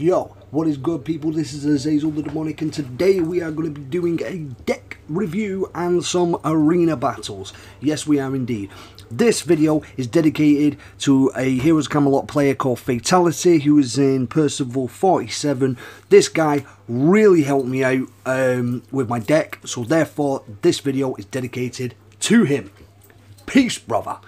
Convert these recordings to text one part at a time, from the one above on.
Yo, what is good people? This is Azazel the Demonic and today we are going to be doing a deck review and some arena battles. Yes, we are indeed. This video is dedicated to a Heroes Camelot player called Fatality who is in Percival 47. This guy really helped me out um, with my deck, so therefore this video is dedicated to him. Peace, brother.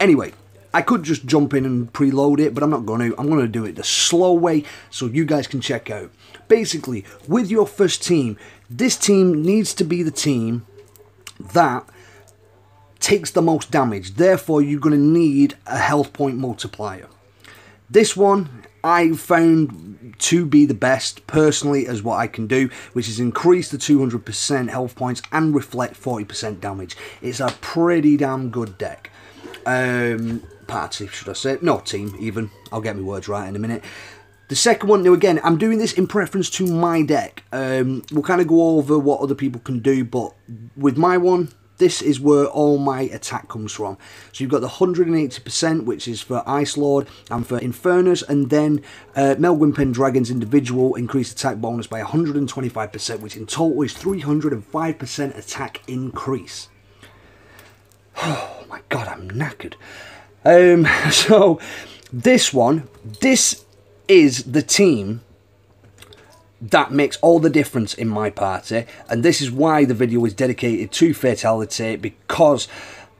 Anyway, I could just jump in and preload it, but I'm not going to. I'm going to do it the slow way so you guys can check out. Basically, with your first team, this team needs to be the team that takes the most damage. Therefore, you're going to need a health point multiplier. This one, I found to be the best personally as what I can do, which is increase the 200% health points and reflect 40% damage. It's a pretty damn good deck. Um, party, should I say? No, team, even. I'll get my words right in a minute. The second one, now again, I'm doing this in preference to my deck. Um, we'll kind of go over what other people can do, but with my one, this is where all my attack comes from. So you've got the 180%, which is for Ice Lord and for Infernus, and then uh, Melwyn Pendragon's individual increased attack bonus by 125%, which in total is 305% attack increase. Oh my god, I'm knackered. Um, so this one, this is the team that makes all the difference in my party. And this is why the video is dedicated to fatality because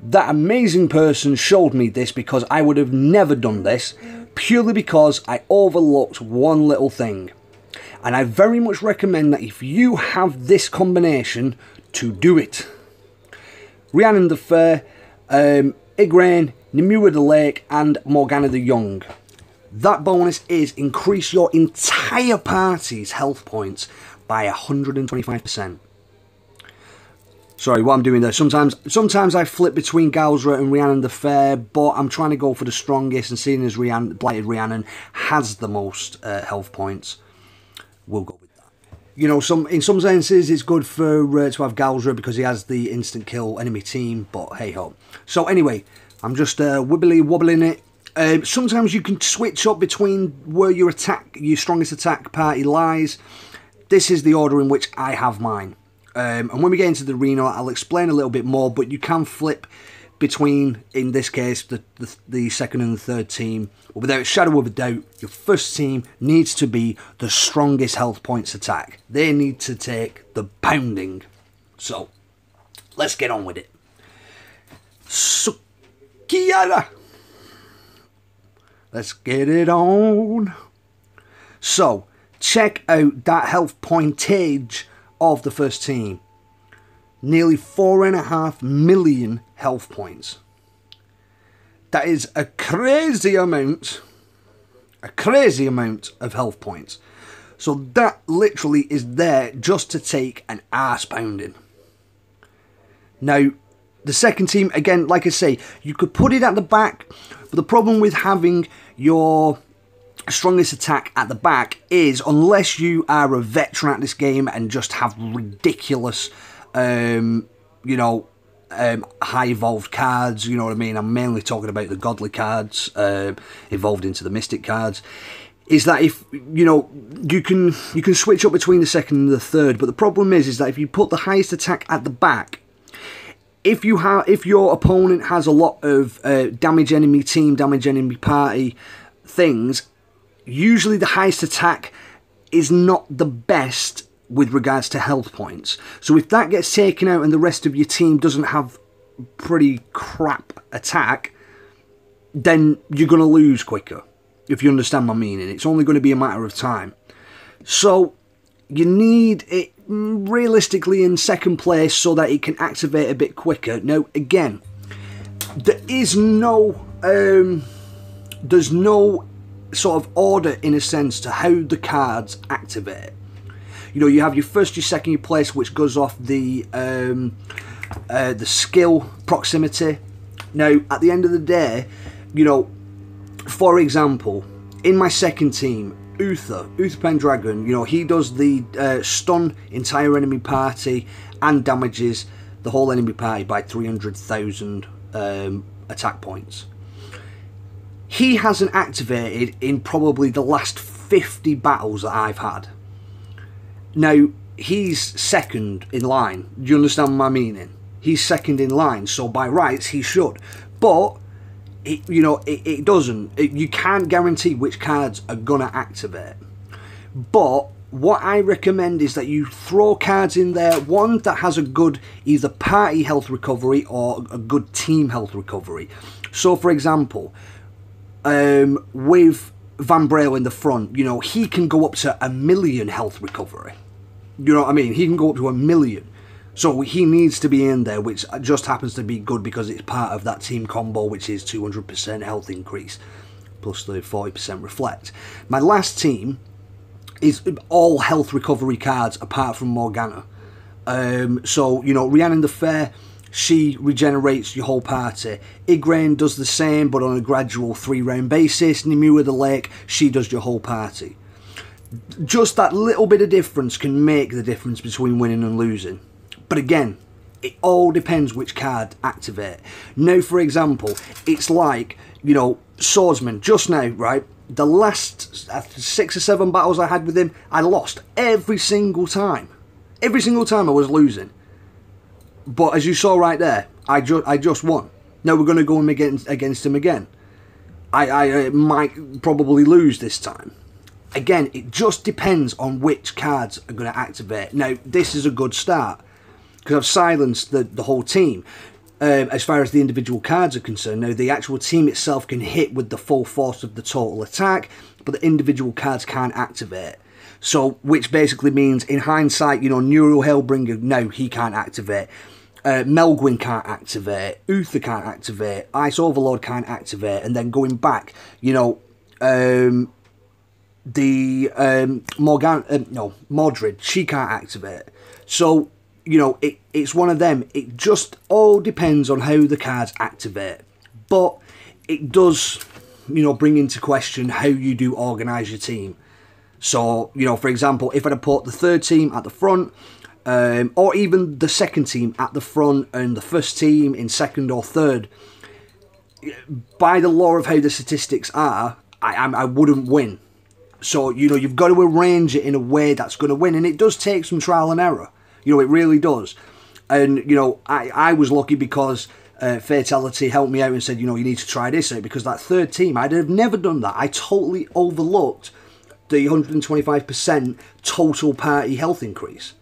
that amazing person showed me this because I would have never done this purely because I overlooked one little thing. And I very much recommend that if you have this combination to do it. Rhiannon the Fair um, Igraine Nimue the Lake, and Morgana the Young. That bonus is increase your entire party's health points by 125%. Sorry, what I'm doing there. Sometimes sometimes I flip between Galzra and Rhiannon the Fair, but I'm trying to go for the strongest, and seeing as Rhiannon, Blighted Rhiannon has the most uh, health points, we'll go with that. You know, some in some senses it's good for uh, to have Galzra because he has the instant kill enemy team, but hey ho. So anyway, I'm just uh, wibbly wobbling it. Uh, sometimes you can switch up between where your attack, your strongest attack party lies. This is the order in which I have mine. Um, and when we get into the arena, I'll explain a little bit more, but you can flip between, in this case, the, the, the second and the third team. But without a shadow of a doubt, your first team needs to be the strongest health points attack. They need to take the pounding. So, let's get on with it. So, Kiara. Let's get it on. So, check out that health pointage of the first team. Nearly four and a half million health points. That is a crazy amount, a crazy amount of health points. So that literally is there just to take an ass pounding. Now, the second team, again, like I say, you could put it at the back, but the problem with having your strongest attack at the back is unless you are a veteran at this game and just have ridiculous, um, you know, um, high evolved cards, you know what I mean? I'm mainly talking about the godly cards, uh, evolved into the mystic cards. Is that if you know you can you can switch up between the second and the third, but the problem is is that if you put the highest attack at the back, if you have if your opponent has a lot of uh, damage enemy team, damage enemy party things, usually the highest attack is not the best with regards to health points. So if that gets taken out and the rest of your team doesn't have pretty crap attack, then you're going to lose quicker. If you understand my meaning, it's only going to be a matter of time. So you need it realistically in second place so that it can activate a bit quicker. Now, again, there is no, um, there's no sort of order in a sense to how the cards activate. You know, you have your first, your second, your place, which goes off the um, uh, the skill proximity. Now, at the end of the day, you know, for example, in my second team, Uther, Uther Pendragon, you know, he does the uh, stun entire enemy party and damages the whole enemy party by 300,000 um, attack points. He hasn't activated in probably the last 50 battles that I've had. Now, he's second in line. Do you understand my meaning? He's second in line, so by rights he should. But it, you know, it, it doesn't. It, you can't guarantee which cards are gonna activate. But what I recommend is that you throw cards in there, one that has a good either party health recovery or a good team health recovery. So, for example, um, with Van Brail in the front, you know, he can go up to a million health recovery. You know what I mean? He can go up to a million. So he needs to be in there, which just happens to be good because it's part of that team combo, which is 200% health increase plus the 40% reflect. My last team is all health recovery cards apart from Morgana. Um, so, you know, Rhiannon the Fair, she regenerates your whole party. Igraine does the same, but on a gradual three round basis. Nimue the Lake, she does your whole party. Just that little bit of difference can make the difference between winning and losing. But again, it all depends which card activate. Now, for example, it's like, you know, Swordsman, just now, right? the last uh, six or seven battles I had with him, I lost every single time. Every single time I was losing. But as you saw right there, I, ju I just won. Now we're going to go against, against him again. I, I might probably lose this time. Again, it just depends on which cards are going to activate. Now, this is a good start because I've silenced the, the whole team um, as far as the individual cards are concerned. Now, the actual team itself can hit with the full force of the total attack, but the individual cards can't activate. So, which basically means, in hindsight, you know, Neural Hellbringer, no, he can't activate. Uh, Melgwyn can't activate, Uther can't activate, Ice Overlord can't activate, and then going back, you know, um, the um, Morgan, uh, no, Mordred, she can't activate. So you know, it, it's one of them. It just all depends on how the cards activate. But it does, you know, bring into question how you do organise your team. So, you know, for example, if I'd put the third team at the front, um, or even the second team at the front and the first team in second or third, by the law of how the statistics are, I, I, I wouldn't win. So, you know, you've got to arrange it in a way that's going to win. And it does take some trial and error. You know, it really does. And, you know, I, I was lucky because uh, Fatality helped me out and said, you know, you need to try this out because that third team, I'd have never done that. I totally overlooked the 125% total party health increase.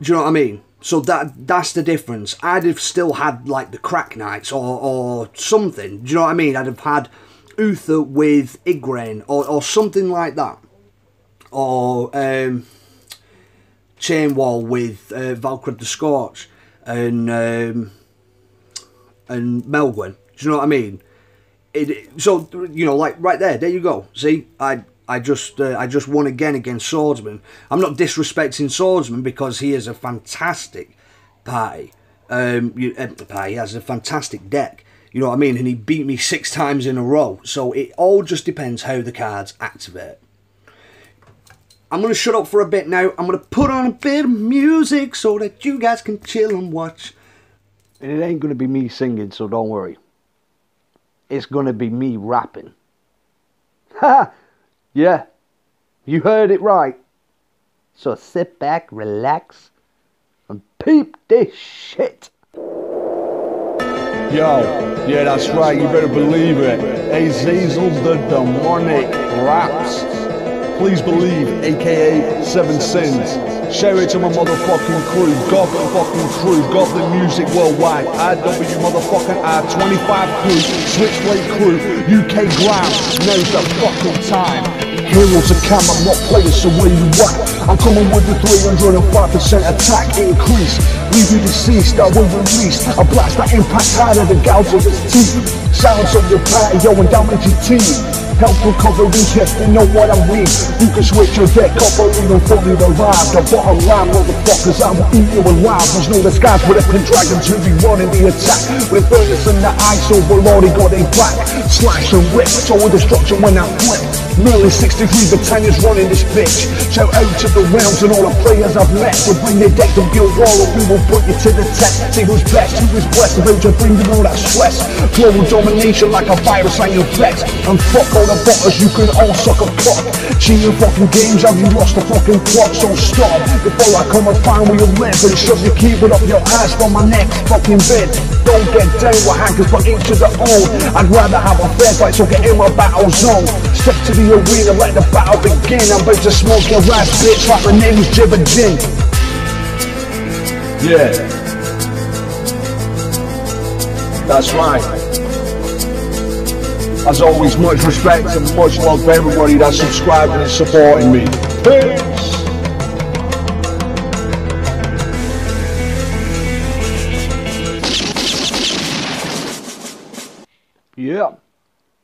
Do you know what I mean? So that that's the difference. I'd have still had like the crack knights or, or something. Do you know what I mean? I'd have had Uther with Igraine or, or something like that. Or um, chain wall with uh, the Scorch and um, and Melgwyn. Do you know what I mean? It, so you know, like right there, there you go. See, I I just uh, I just won again against Swordsman. I'm not disrespecting Swordsman because he is a fantastic party. Um, you, uh, party. Has a fantastic deck. You know what I mean? And he beat me six times in a row. So it all just depends how the cards activate. I'm going to shut up for a bit now. I'm going to put on a bit of music so that you guys can chill and watch. And it ain't going to be me singing, so don't worry. It's going to be me rapping. Ha! yeah, you heard it right. So sit back, relax, and peep this shit. Yo, yeah, that's right, you better believe it. Azazel the Demonic raps. Please believe, aka Seven Sins. Share it to my motherfucking crew. Got the fucking crew. Got the music worldwide. IW motherfucking I-25 crew. Switchblade crew. UK Glam. Knows the fucking time. Heroes are come, I'm not playing, so where you at? I'm coming with the 305% attack increase. Leave you deceased, I will release. A blast that impact out of the gouge of his teeth. Sounds of your patio and damage your team. Health recovery, yes, you know what I mean. You can switch your deck or even fully alive. The bottom line, motherfuckers, I will eat you alive There's no disguise with a dragon to be running the attack. With furnace in the ice, overlord, he got a back. Slash and rip, total destruction when I flip Merlin 63 Britannia's running this bitch. Shout out to the rounds and all the players I've met. So bring your deck to Guildhall or we will put you to the test. See who's best, who is blessed, about to bring them all that stress. Global domination like a virus on your flex. And fuck all the butters, you can all suck a cock. Cheating fucking games, have you lost the fucking plot? So stop before I come and find where you live and shove your keyboard up your ass from my next fucking bed. Don't get down with hackers, but each to their own. I'd rather have a fair fight, so get in my battle zone. Step to the arena, let the battle begin. I'm about to smoke your ass, bitch, like my name's Jibba. Yeah. That's right. As always, much respect and much love for everybody that's subscribing and supporting me. Peace! Yeah.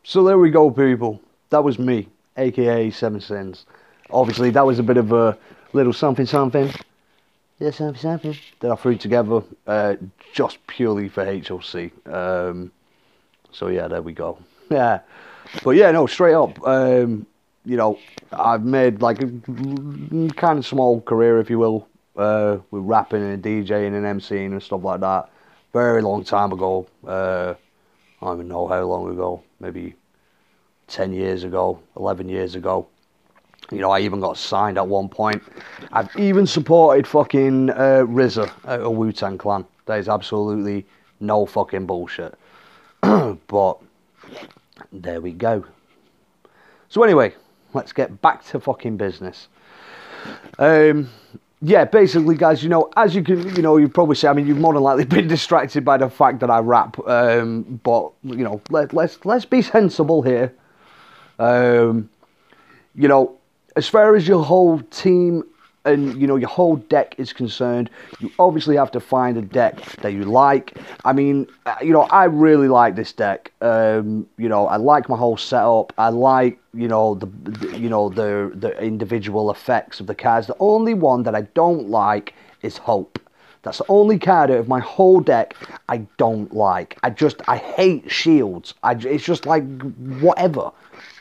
So there we go, people. That was me, aka Seven Sins. Obviously, that was a bit of a little something something. Yeah, something something. That I threw together uh, just purely for HOC. Um, so yeah, there we go. Yeah. But yeah, no, straight up. Um, you know, I've made like a kind of small career, if you will, uh, with rapping and DJing and MCing and stuff like that. Very long time ago. Uh, I don't even know how long ago, maybe 10 years ago, 11 years ago. You know, I even got signed at one point. I've even supported fucking uh, RZA of Wu Tang Clan. That is absolutely no fucking bullshit. but there we go. So, anyway, let's get back to fucking business. Um, yeah, basically, guys, you know, as you can, you know, you probably say, I mean, you've more than likely been distracted by the fact that I rap, um, but you know, let, let's let's be sensible here. Um, you know, as far as your whole team and you know your whole deck is concerned, you obviously have to find a deck that you like. I mean, uh, you know, I really like this deck. Um, you know, I like my whole setup. I like you know the, the you know the the individual effects of the cards. The only one that I don't like is Hope. That's the only card out of my whole deck I don't like. I just I hate shields. I it's just like whatever,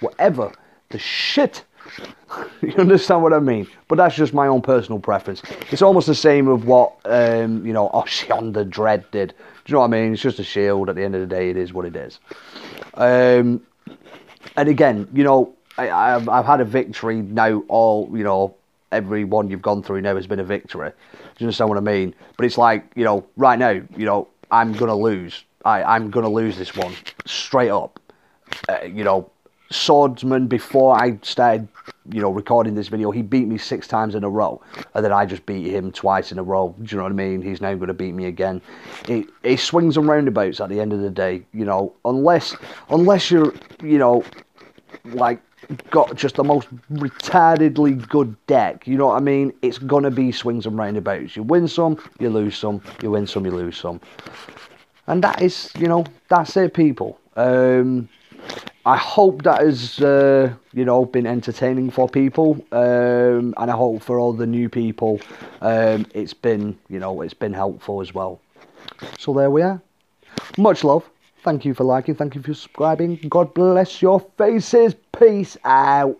whatever. The shit you understand what I mean? But that's just my own personal preference. It's almost the same of what um, you know Oshionda Dread did. Do you know what I mean? It's just a shield. At the end of the day, it is what it is. Um, and again, you know, I, have I've had a victory now. All you know, every one you've gone through now has been a victory. Do you understand what I mean? But it's like you know, right now, you know, I'm gonna lose. I I'm gonna lose this one straight up. Uh, you know, swordsman before I started, you know, recording this video, he beat me six times in a row, and then I just beat him twice in a row. Do you know what I mean? He's now going to beat me again. It, it swings and roundabouts at the end of the day, you know, unless unless you're, you know, like got just the most retardedly good deck. You know what I mean? It's gonna be swings and roundabouts. You win some, you lose some. You win some, you lose some. And that is, you know, that's it, people. Um, I hope that has, uh, you know, been entertaining for people, um, and I hope for all the new people, um, it's been, you know, it's been helpful as well. So there we are. Much love. Thank you for liking. Thank you for subscribing. God bless your faces. Peace out.